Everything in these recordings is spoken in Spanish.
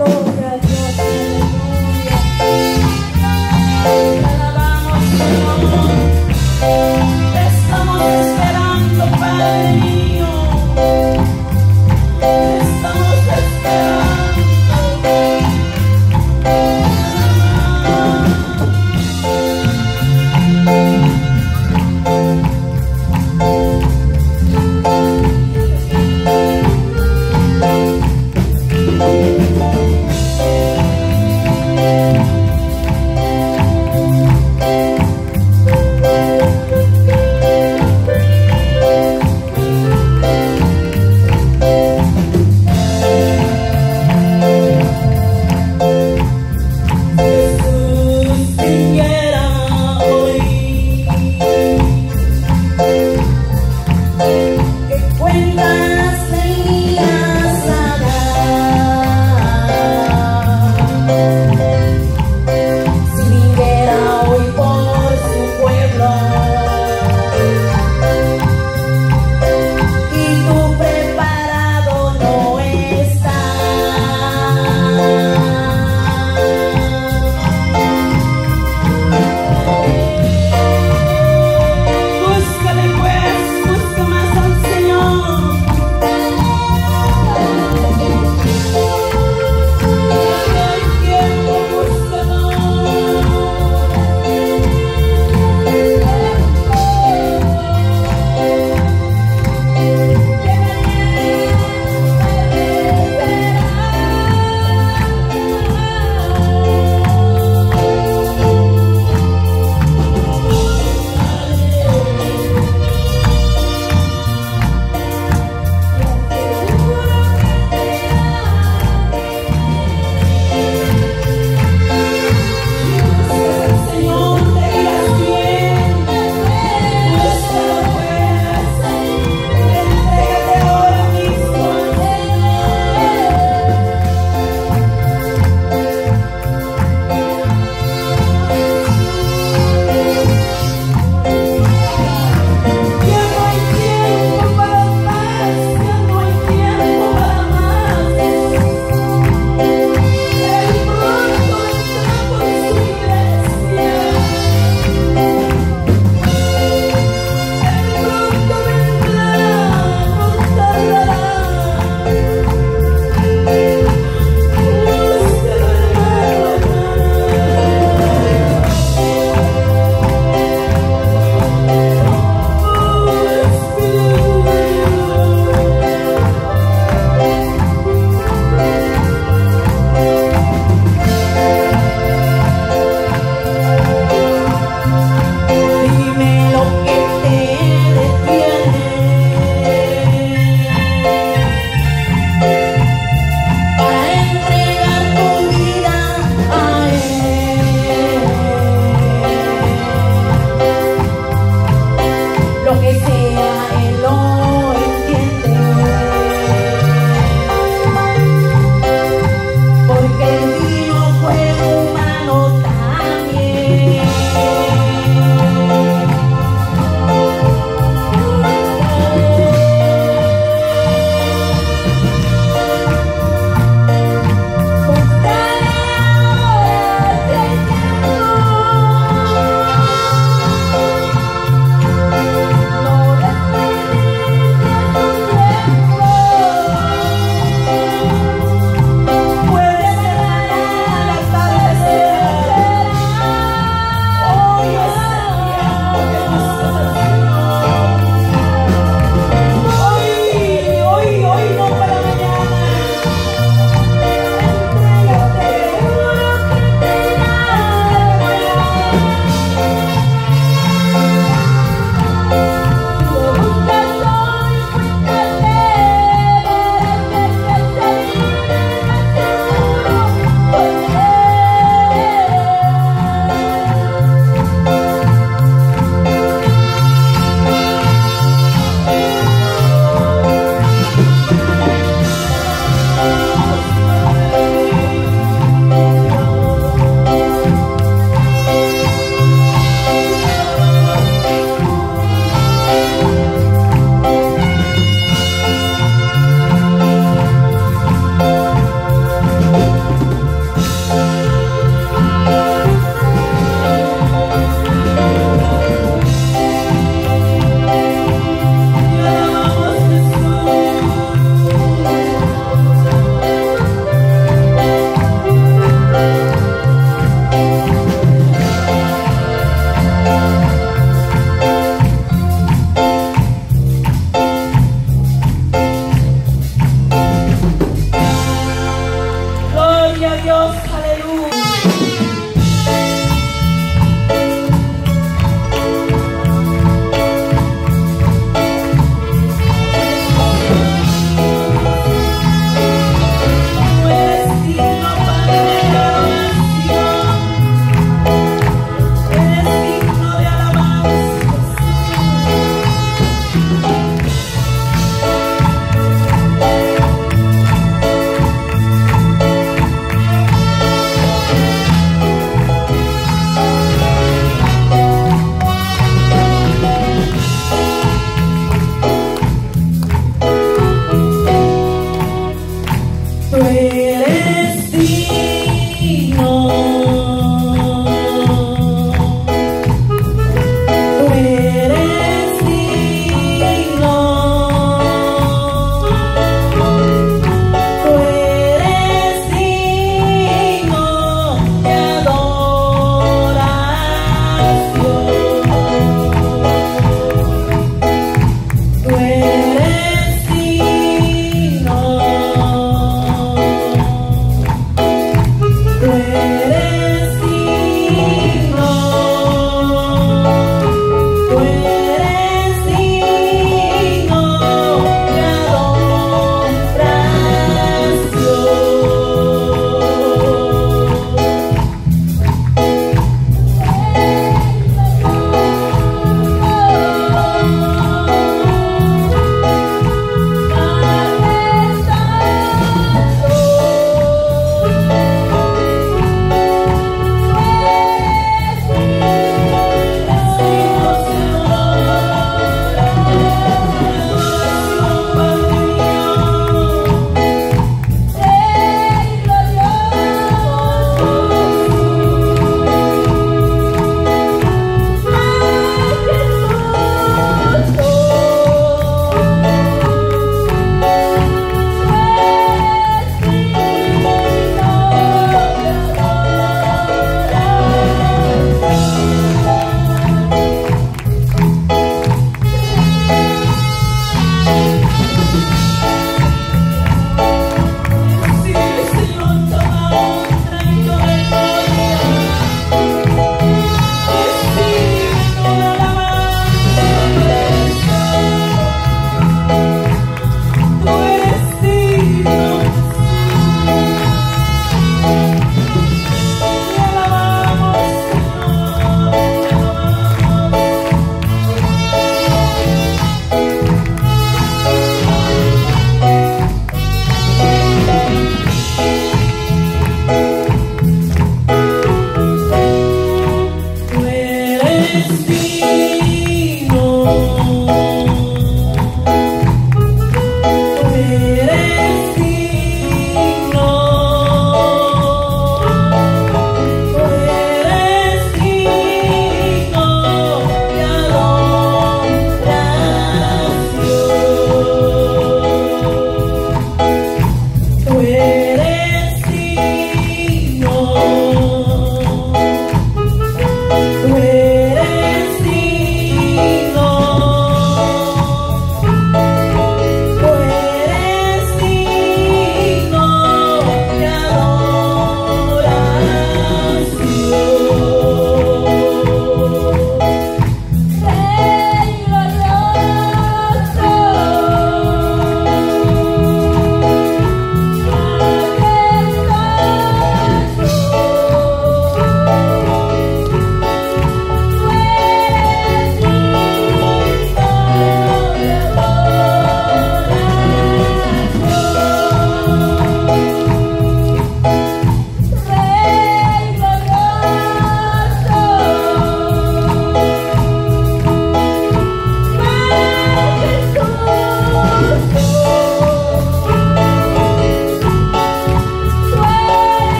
louca.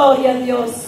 Gloria a Dios.